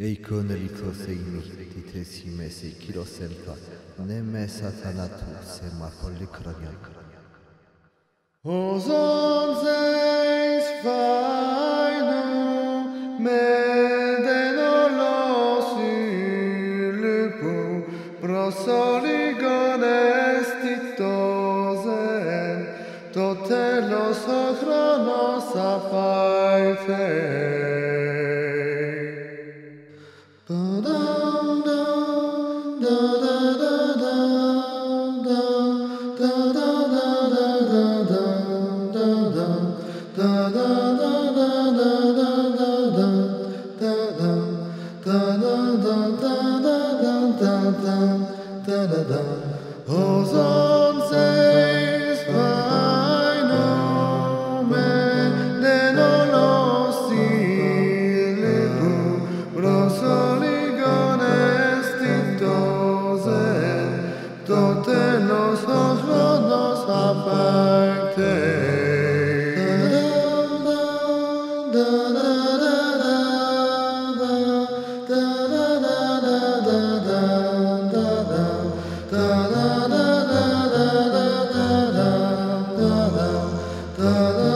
Eikon eliko seimi, titesi mese kilo selta, ne me satana tu se ma folle kronia. Ozon zeis fainu, me deno los ilupu, prosoli gon estitozen, to telos o chronos apaifen. Hosanna says, da